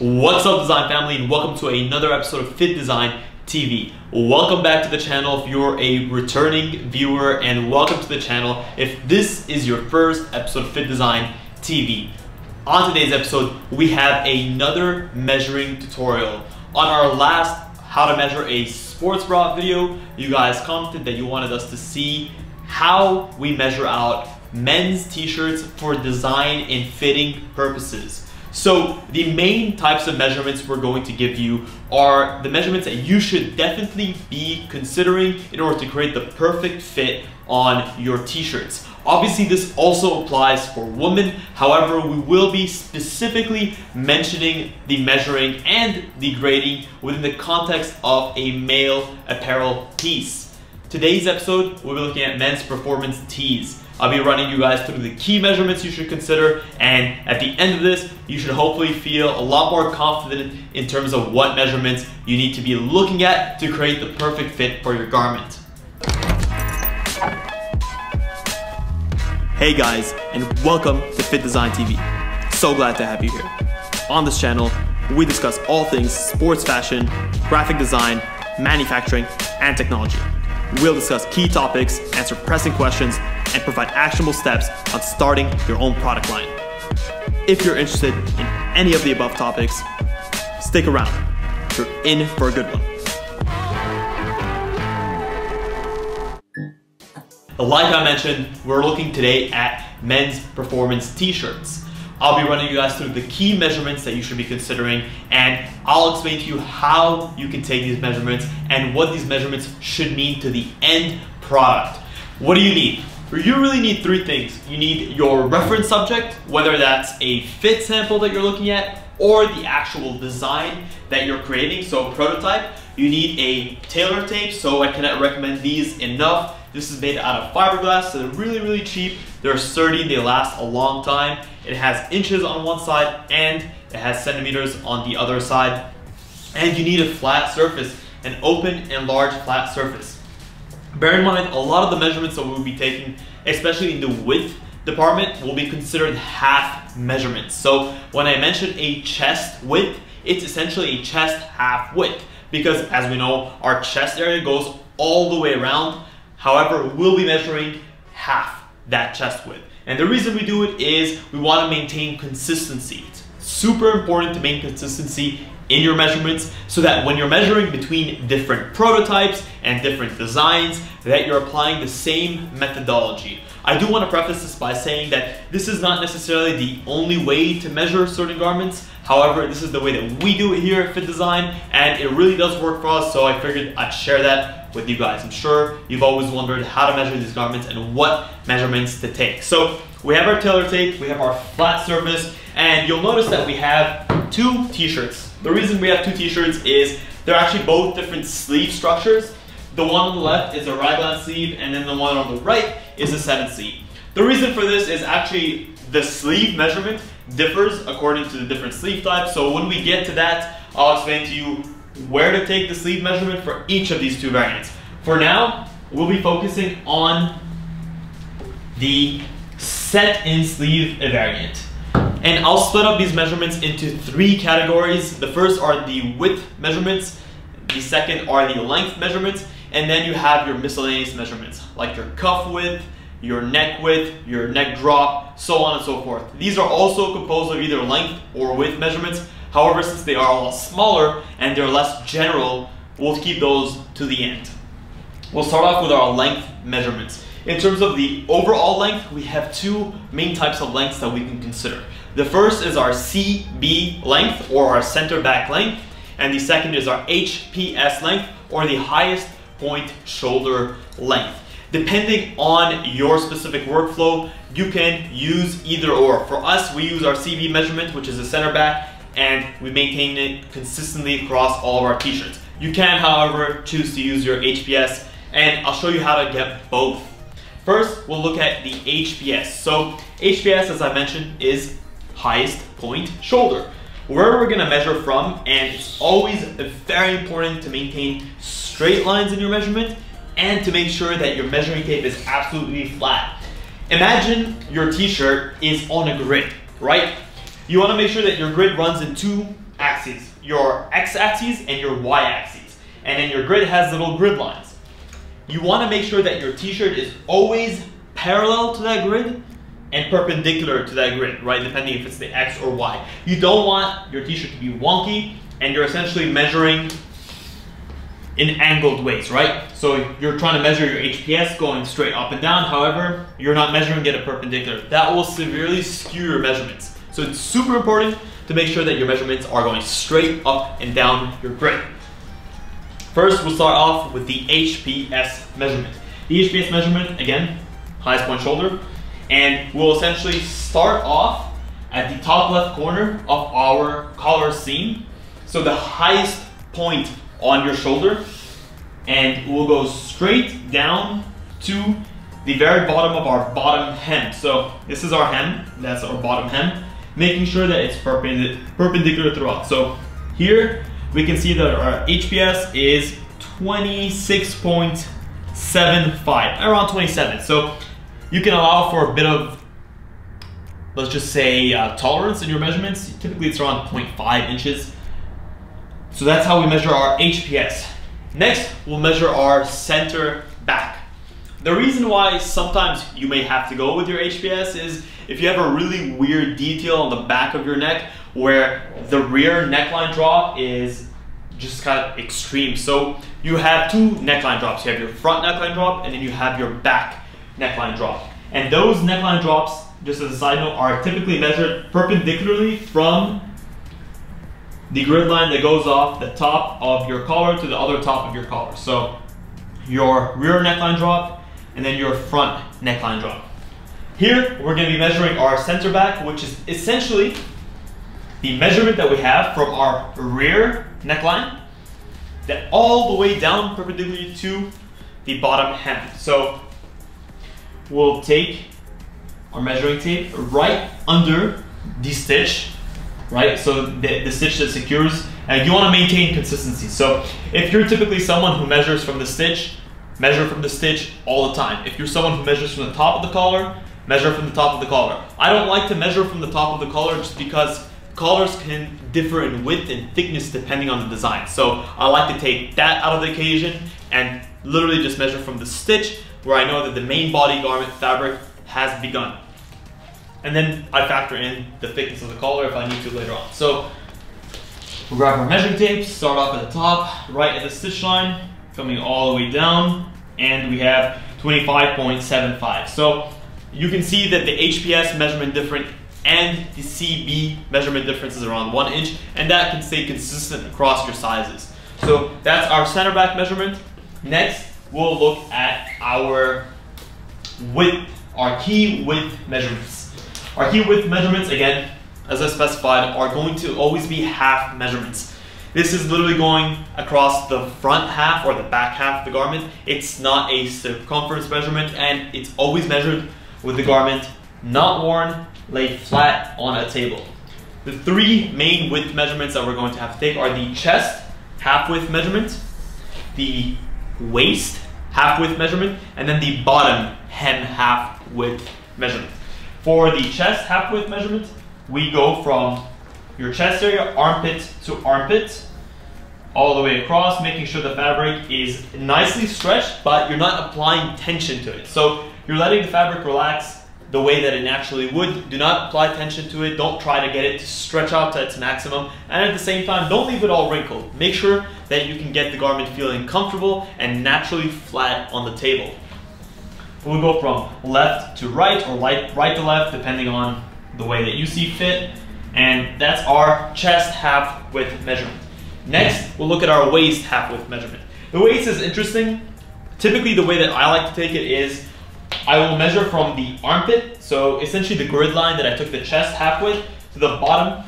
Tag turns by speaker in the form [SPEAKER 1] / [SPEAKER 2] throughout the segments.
[SPEAKER 1] What's up design family and welcome to another episode of FittDesign TV. Welcome back to the channel if you're a returning viewer and welcome to the channel if this is your first episode of FittDesign TV. On today's episode, we have another measuring tutorial. On our last how to measure a sports bra video, you guys commented that you wanted us to see how we measure out men's t-shirts for design and fitting purposes. So the main types of measurements we're going to give you are the measurements that you should definitely be considering in order to create the perfect fit on your t-shirts. Obviously this also applies for women, however we will be specifically mentioning the measuring and the grading within the context of a male apparel piece. Today's episode we'll be looking at men's performance tees. I'll be running you guys through the key measurements you should consider and at the end of this you should hopefully feel a lot more confident in terms of what measurements you need to be looking at to create the perfect fit for your garment. Hey guys and welcome to FittDesign TV. So glad to have you here. On this channel we discuss all things sports fashion, graphic design, manufacturing, and technology. We'll discuss key topics, answer pressing questions, and provide actionable steps on starting your own product line. If you're interested in any of the above topics, stick around. You're in for a good one. Like I mentioned, we're looking today at men's performance t-shirts. I'll be running you guys through the key measurements that you should be considering and I'll explain to you how you can take these measurements and what these measurements should mean to the end product. What do you need? You really need three things. You need your reference subject, whether that's a fit sample that you're looking at or the actual design that you're creating, so prototype. You need a tailor tape, so I cannot recommend these enough. This is made out of fiberglass, so they're really, really cheap. They're sturdy, they last a long time. It has inches on one side and it has centimeters on the other side. And you need a flat surface, an open and large flat surface. Bear in mind, a lot of the measurements that we'll be taking, especially in the width department, will be considered half measurements. So when I mention a chest width, it's essentially a chest half width because as we know, our chest area goes all the way around. However, we'll be measuring half that chest width. And the reason we do it is we want to maintain consistency. It's super important to maintain consistency in your measurements so that when you're measuring between different prototypes and different designs that you're applying the same methodology. I do want to preface this by saying that this is not necessarily the only way to measure certain garments. However, this is the way that we do it here at FittDesign and it really does work for us so I figured I'd share that with you guys. I'm sure you've always wondered how to measure these garments and what measurements to take. So we have our tailor tape, we have our flat surface, and you'll notice that we have two t-shirts the reason we have two t-shirts is they're actually both different sleeve structures. The one on the left is a raglan sleeve and then the one on the right is a set in sleeve. The reason for this is actually the sleeve measurement differs according to the different sleeve types. So when we get to that, I'll explain to you where to take the sleeve measurement for each of these two variants. For now, we'll be focusing on the set in sleeve variant. And I'll split up these measurements into three categories. The first are the width measurements, the second are the length measurements, and then you have your miscellaneous measurements, like your cuff width, your neck width, your neck drop, so on and so forth. These are also composed of either length or width measurements. However, since they are a lot smaller and they're less general, we'll keep those to the end. We'll start off with our length measurements. In terms of the overall length, we have two main types of lengths that we can consider. The first is our CB length or our center back length, and the second is our HPS length or the highest point shoulder length. Depending on your specific workflow, you can use either or. For us, we use our CB measurement, which is a center back, and we maintain it consistently across all of our t-shirts. You can, however, choose to use your HPS, and I'll show you how to get both. First, we'll look at the HPS. So HPS, as I mentioned, is highest point shoulder. Where we're gonna measure from, and it's always very important to maintain straight lines in your measurement and to make sure that your measuring tape is absolutely flat. Imagine your t-shirt is on a grid, right? You wanna make sure that your grid runs in two axes, your x-axis and your y-axis. And then your grid has little grid lines. You want to make sure that your t-shirt is always parallel to that grid and perpendicular to that grid, right? Depending if it's the X or Y. You don't want your t-shirt to be wonky and you're essentially measuring in angled ways, right? So you're trying to measure your HPS going straight up and down. However, you're not measuring it a perpendicular. That will severely skew your measurements. So it's super important to make sure that your measurements are going straight up and down your grid. First, we'll start off with the HPS measurement. The HPS measurement, again, highest point shoulder, and we'll essentially start off at the top left corner of our collar seam. So the highest point on your shoulder and we'll go straight down to the very bottom of our bottom hem. So this is our hem, that's our bottom hem, making sure that it's perpendicular throughout. So here we can see that our HPS is 26.75, around 27. So you can allow for a bit of, let's just say, uh, tolerance in your measurements. Typically it's around 0.5 inches. So that's how we measure our HPS. Next, we'll measure our center back. The reason why sometimes you may have to go with your HPS is if you have a really weird detail on the back of your neck where the rear neckline drop is just kind of extreme. So you have two neckline drops. You have your front neckline drop and then you have your back neckline drop. And those neckline drops, just as a side note, are typically measured perpendicularly from the grid line that goes off the top of your collar to the other top of your collar. So your rear neckline drop and then your front neckline drop. Here, we're gonna be measuring our center back, which is essentially the measurement that we have from our rear neckline that all the way down perpendicularly to the bottom hem. So we'll take our measuring tape right under the stitch right? So the, the stitch that secures, and you want to maintain consistency. So if you're typically someone who measures from the stitch, measure from the stitch all the time. If you're someone who measures from the top of the collar, measure from the top of the collar. I don't like to measure from the top of the collar just because collars can differ in width and thickness depending on the design. So I like to take that out of the equation and literally just measure from the stitch where I know that the main body garment fabric has begun. And then I factor in the thickness of the collar if I need to later on. So we grab our measuring tape, start off at the top, right at the stitch line, coming all the way down, and we have 25.75. So you can see that the HPS measurement difference and the CB measurement difference is around one inch, and that can stay consistent across your sizes. So that's our center back measurement. Next, we'll look at our width, our key width measurements. Our key width measurements, again, as I specified, are going to always be half measurements. This is literally going across the front half or the back half of the garment. It's not a circumference measurement and it's always measured with the garment not worn, laid flat on a table. The three main width measurements that we're going to have to take are the chest half width measurement, the waist half width measurement, and then the bottom hem half width measurement. For the chest half width measurement, we go from your chest area, armpit to armpit, all the way across, making sure the fabric is nicely stretched, but you're not applying tension to it. So you're letting the fabric relax the way that it naturally would. Do not apply tension to it. Don't try to get it to stretch out to its maximum. And at the same time, don't leave it all wrinkled. Make sure that you can get the garment feeling comfortable and naturally flat on the table. We'll go from left to right or right, right to left, depending on the way that you see fit. And that's our chest half width measurement. Next, we'll look at our waist half width measurement. The waist is interesting. Typically, the way that I like to take it is I will measure from the armpit, so essentially the grid line that I took the chest half width to the bottom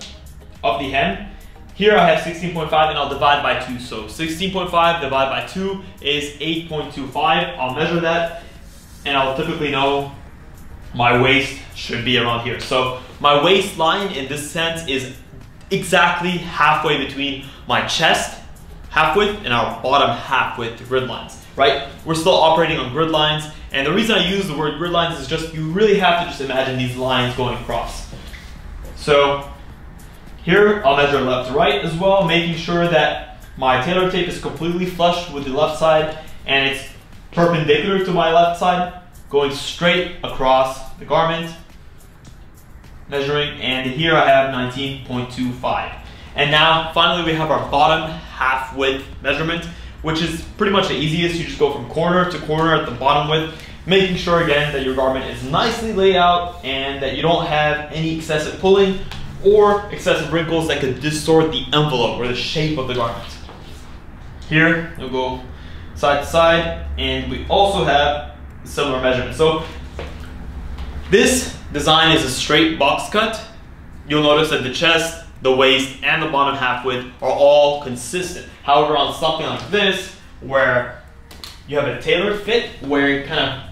[SPEAKER 1] of the hem. Here I have 16.5 and I'll divide by 2. So 16.5 divided by 2 is 8.25. I'll measure that and I'll typically know my waist should be around here. So my waistline in this sense is exactly halfway between my chest half width and our bottom half width grid lines, right? We're still operating on grid lines. And the reason I use the word grid lines is just you really have to just imagine these lines going across. So Here, I'll measure left to right as well, making sure that my tailor tape is completely flush with the left side and it's perpendicular to my left side, going straight across the garment, measuring, and here I have 19.25. And now, finally, we have our bottom half width measurement, which is pretty much the easiest. You just go from corner to corner at the bottom width, making sure again that your garment is nicely laid out and that you don't have any excessive pulling or excessive wrinkles that could distort the envelope or the shape of the garment. Here, we'll go side to side, and we also have similar measurements. So this design is a straight box cut. You'll notice that the chest, the waist, and the bottom half width are all consistent. However, on something like this, where you have a tailored fit, where it kind of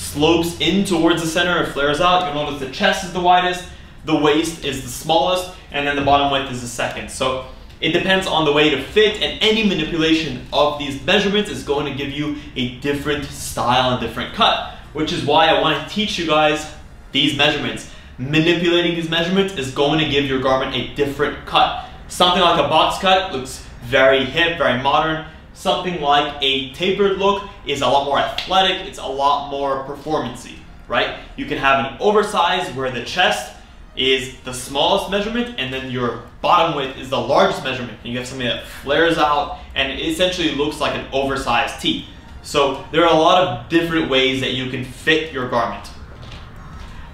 [SPEAKER 1] slopes in towards the center and flares out, you'll notice the chest is the widest, the waist is the smallest, and then the bottom width is the second. So it depends on the way to fit, and any manipulation of these measurements is going to give you a different style and different cut, which is why I want to teach you guys these measurements. Manipulating these measurements is going to give your garment a different cut. Something like a box cut looks very hip, very modern. Something like a tapered look is a lot more athletic, it's a lot more performancy, right? You can have an oversized where the chest is the smallest measurement and then your bottom width is the largest measurement. And you have something that flares out and essentially looks like an oversized tee. So there are a lot of different ways that you can fit your garment.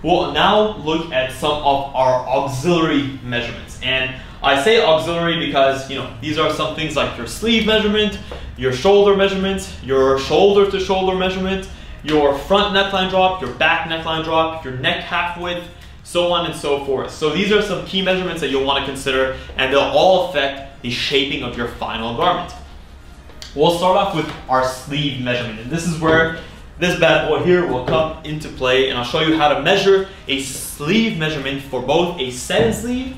[SPEAKER 1] We'll now look at some of our auxiliary measurements. And I say auxiliary because, you know, these are some things like your sleeve measurement, your shoulder measurement, your shoulder to shoulder measurement, your front neckline drop, your back neckline drop, your neck half width, so on and so forth. So these are some key measurements that you'll want to consider and they'll all affect the shaping of your final garment. We'll start off with our sleeve measurement and this is where this bad boy here will come into play and I'll show you how to measure a sleeve measurement for both a set sleeve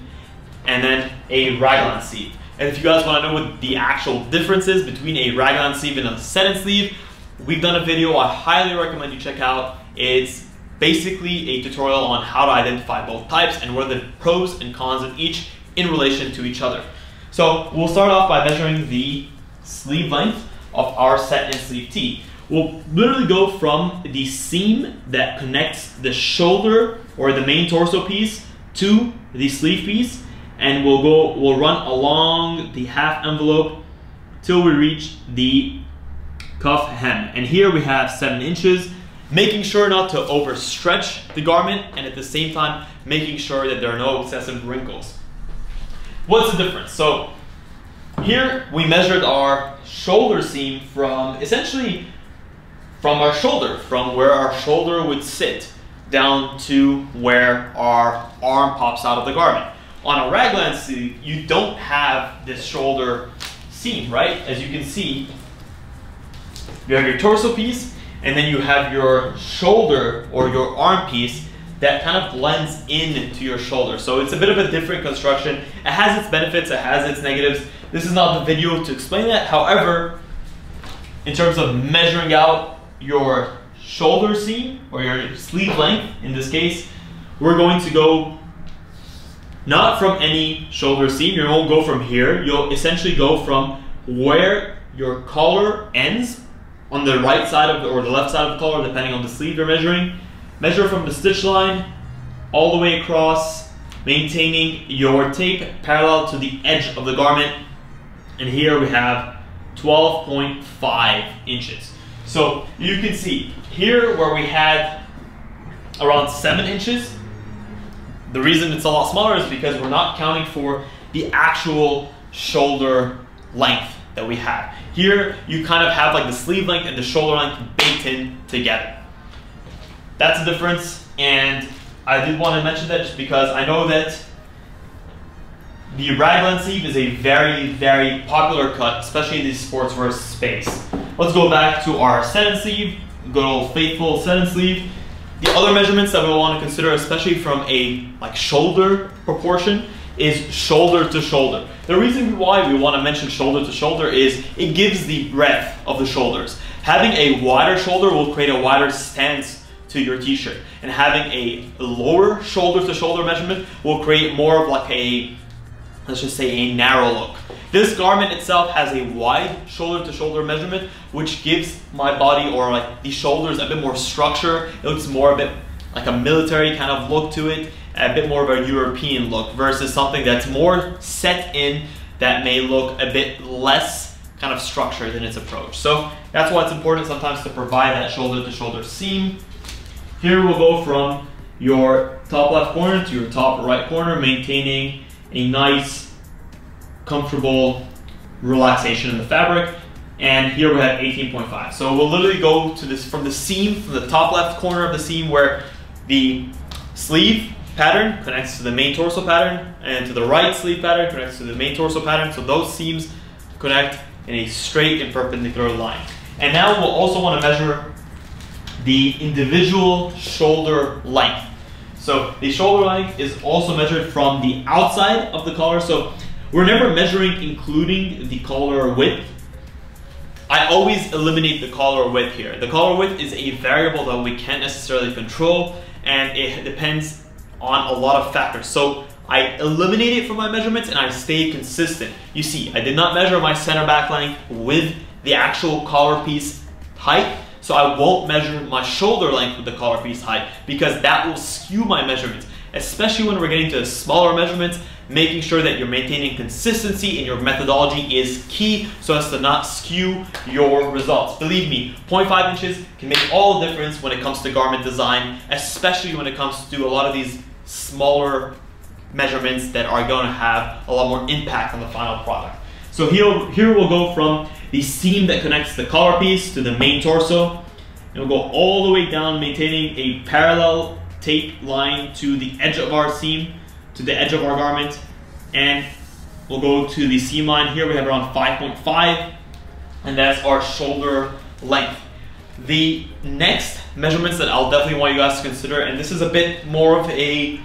[SPEAKER 1] and then a raglan sleeve. And if you guys want to know what the actual difference is between a raglan sleeve and a set sleeve, we've done a video I highly recommend you check out. It's basically a tutorial on how to identify both types and what are the pros and cons of each in relation to each other. So we'll start off by measuring the sleeve length of our set in sleeve tee. We'll literally go from the seam that connects the shoulder or the main torso piece to the sleeve piece and we'll go we'll run along the half envelope till we reach the cuff hem and here we have seven inches making sure not to overstretch the garment and at the same time making sure that there are no excessive wrinkles. What's the difference? So here we measured our shoulder seam from essentially from our shoulder, from where our shoulder would sit down to where our arm pops out of the garment. On a raglan you don't have this shoulder seam, right? As you can see, you have your torso piece and then you have your shoulder or your arm piece that kind of blends into your shoulder. So it's a bit of a different construction. It has its benefits, it has its negatives. This is not the video to explain that. However, in terms of measuring out your shoulder seam or your sleeve length, in this case, we're going to go not from any shoulder seam, you won't go from here. You'll essentially go from where your collar ends on the right side of the, or the left side of the collar, depending on the sleeve you're measuring. Measure from the stitch line all the way across, maintaining your tape parallel to the edge of the garment. And here we have 12.5 inches. So you can see here where we had around seven inches, the reason it's a lot smaller is because we're not counting for the actual shoulder length that we have. Here, you kind of have like the sleeve length and the shoulder length baked in together. That's the difference, and I did want to mention that just because I know that the raglan sleeve is a very, very popular cut, especially in the sportswear space. Let's go back to our set sleeve, good old faithful set sleeve. The other measurements that we want to consider, especially from a like shoulder proportion, is shoulder to shoulder. The reason why we want to mention shoulder to shoulder is it gives the breadth of the shoulders. Having a wider shoulder will create a wider stance to your t-shirt. And having a lower shoulder to shoulder measurement will create more of like a, let's just say a narrow look. This garment itself has a wide shoulder to shoulder measurement, which gives my body or like the shoulders a bit more structure. It looks more a bit like a military kind of look to it, a bit more of a European look versus something that's more set in that may look a bit less kind of structured in its approach. So that's why it's important sometimes to provide that shoulder to shoulder seam. Here we'll go from your top left corner to your top right corner, maintaining a nice, comfortable relaxation in the fabric. And here we have 18.5. So we'll literally go to this from the seam, from the top left corner of the seam where the sleeve pattern connects to the main torso pattern and to the right sleeve pattern connects to the main torso pattern. So those seams connect in a straight and perpendicular line. And now we'll also want to measure the individual shoulder length. So the shoulder length is also measured from the outside of the collar. So we're never measuring including the collar width. I always eliminate the collar width here. The collar width is a variable that we can't necessarily control and it depends on a lot of factors. So I eliminate it from my measurements and I stay consistent. You see, I did not measure my center back length with the actual collar piece height, so I won't measure my shoulder length with the collar piece height because that will skew my measurements, especially when we're getting to smaller measurements, making sure that you're maintaining consistency in your methodology is key so as to not skew your results. Believe me, 0.5 inches can make all the difference when it comes to garment design, especially when it comes to a lot of these smaller measurements that are going to have a lot more impact on the final product. So here, here we'll go from the seam that connects the collar piece to the main torso. And we'll go all the way down, maintaining a parallel tape line to the edge of our seam, to the edge of our garment. And we'll go to the seam line here. We have around 5.5, and that's our shoulder length. The next measurements that I'll definitely want you guys to consider, and this is a bit more of a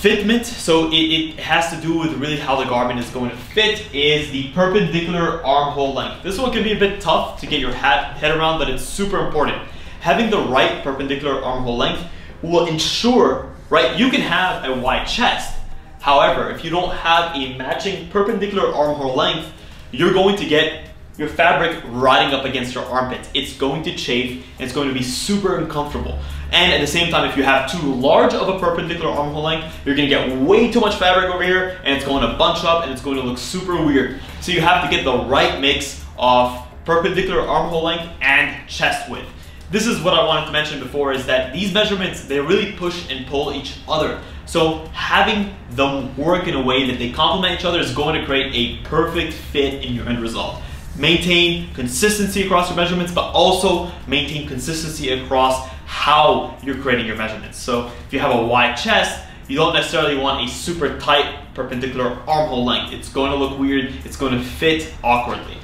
[SPEAKER 1] fitment, so it, it, has to do with really how the garment is going to fit, is the perpendicular armhole length. This one can be a bit tough to get your hat, head around, but it's super important. Having the right perpendicular armhole length will ensure, right, you can have a wide chest. However, if you don't have a matching perpendicular armhole length, you're going to get your fabric riding up against your armpits. It's going to chafe and it's going to be super uncomfortable. And at the same time, if you have too large of a perpendicular armhole length, you're gonna get way too much fabric over here and it's going to bunch up and it's going to look super weird. So you have to get the right mix of perpendicular armhole length and chest width. This is what I wanted to mention before is that these measurements, they really push and pull each other. So having them work in a way that they complement each other is going to create a perfect fit in your end result maintain consistency across your measurements, but also maintain consistency across how you're creating your measurements. So if you have a wide chest, you don't necessarily want a super tight perpendicular armhole length. It's going to look weird. It's going to fit awkwardly.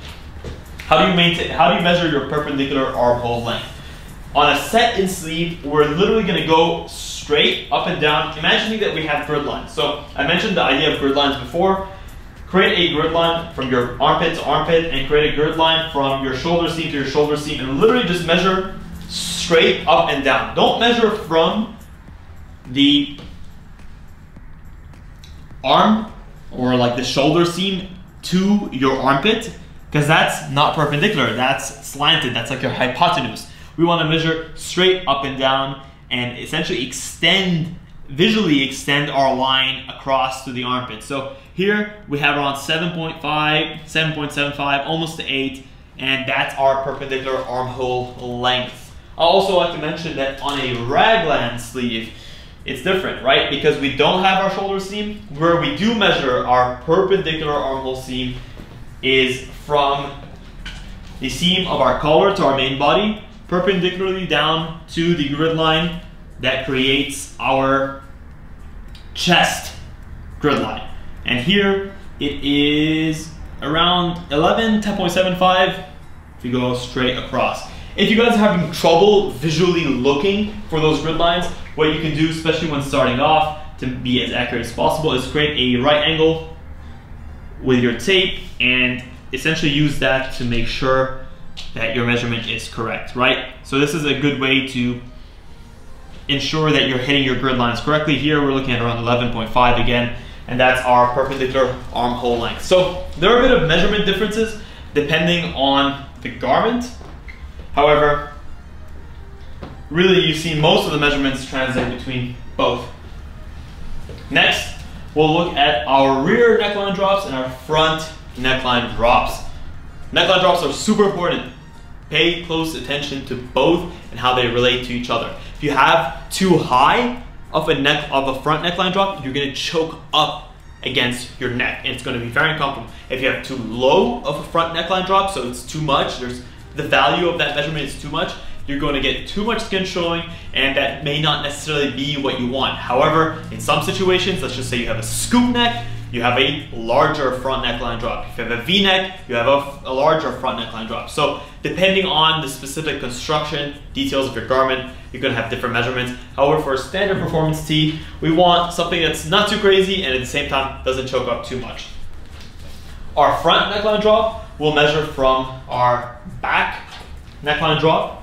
[SPEAKER 1] How do you maintain, how do you measure your perpendicular armhole length? On a set in sleeve, we're literally gonna go straight up and down, imagining that we have grid lines. So I mentioned the idea of grid lines before. Create a grid line from your armpit to armpit and create a grid line from your shoulder seam to your shoulder seam and literally just measure straight up and down. Don't measure from the arm or like the shoulder seam to your armpit because that's not perpendicular, that's slanted, that's like your hypotenuse. We want to measure straight up and down and essentially extend visually extend our line across to the armpit. So here we have around 7.5, 7.75, almost to 8, and that's our perpendicular armhole length. I also like to mention that on a raglan sleeve, it's different, right? Because we don't have our shoulder seam. Where we do measure our perpendicular armhole seam is from the seam of our collar to our main body, perpendicularly down to the grid line that creates our chest grid line. And here it is around 11, 10.75 if you go straight across. If you guys are having trouble visually looking for those grid lines, what you can do, especially when starting off, to be as accurate as possible, is create a right angle with your tape and essentially use that to make sure that your measurement is correct, right? So this is a good way to ensure that you're hitting your grid lines correctly. Here we're looking at around 11.5 again, and that's our perpendicular armhole length. So there are a bit of measurement differences depending on the garment. However, really you see most of the measurements translate between both. Next, we'll look at our rear neckline drops and our front neckline drops. Neckline drops are super important. Pay close attention to both and how they relate to each other. If you have too high of a neck of a front neckline drop, you're gonna choke up against your neck and it's gonna be very uncomfortable. If you have too low of a front neckline drop, so it's too much, there's the value of that measurement is too much, you're going to get too much skin showing and that may not necessarily be what you want. However, in some situations, let's just say you have a scoop neck, you have a larger front neckline drop. If you have a V-neck, you have a, a, larger front neckline drop. So depending on the specific construction details of your garment, you're gonna have different measurements. However, for a standard performance tee, we want something that's not too crazy and at the same time doesn't choke up too much. Our front neckline drop will measure from our back neckline drop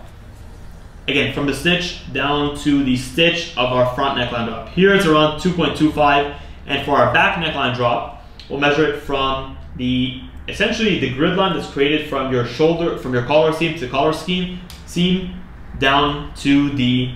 [SPEAKER 1] again, from the stitch down to the stitch of our front neckline drop. Here it's around 2.25, and for our back neckline drop, we'll measure it from the, essentially the grid line that's created from your shoulder, from your collar seam to collar scheme, seam down to the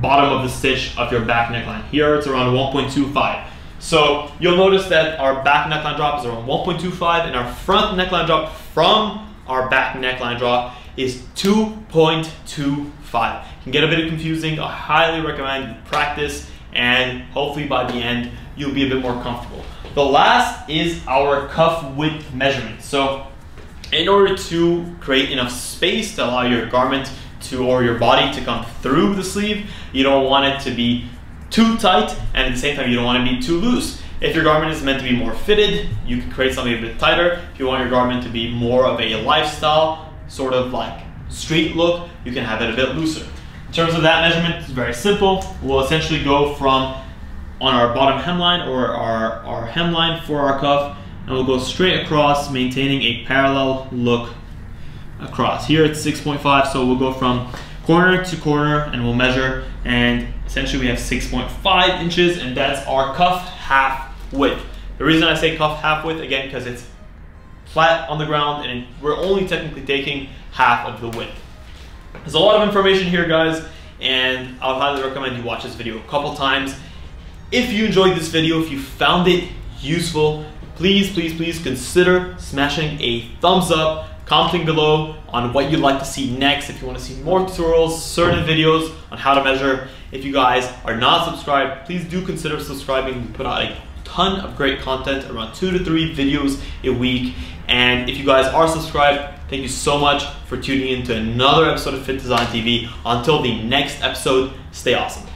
[SPEAKER 1] bottom of the stitch of your back neckline. Here it's around 1.25. So you'll notice that our back neckline drop is around 1.25 and our front neckline drop from our back neckline drop is 2.25. It can get a bit confusing. I highly recommend practice and hopefully by the end you'll be a bit more comfortable. The last is our cuff width measurement. So in order to create enough space to allow your garment to or your body to come through the sleeve, you don't want it to be too tight and at the same time you don't want to be too loose. If your garment is meant to be more fitted, you can create something a bit tighter. If you want your garment to be more of a lifestyle, sort of like street look, you can have it a bit looser. In terms of that measurement, it's very simple. We'll essentially go from on our bottom hemline or our, our hemline for our cuff, and we'll go straight across, maintaining a parallel look across. Here it's 6.5, so we'll go from corner to corner and we'll measure, and essentially we have 6.5 inches, and that's our cuff half width. The reason I say cuff half width, again, because it's flat on the ground and we're only technically taking half of the width. There's a lot of information here guys and I would highly recommend you watch this video a couple times. If you enjoyed this video, if you found it useful, please, please, please consider smashing a thumbs up, commenting below on what you'd like to see next. If you want to see more tutorials, certain videos on how to measure. If you guys are not subscribed, please do consider subscribing. We put out a ton of great content, around two to three videos a week. And if you guys are subscribed, thank you so much for tuning in to another episode of FittDesign TV. Until the next episode, stay awesome.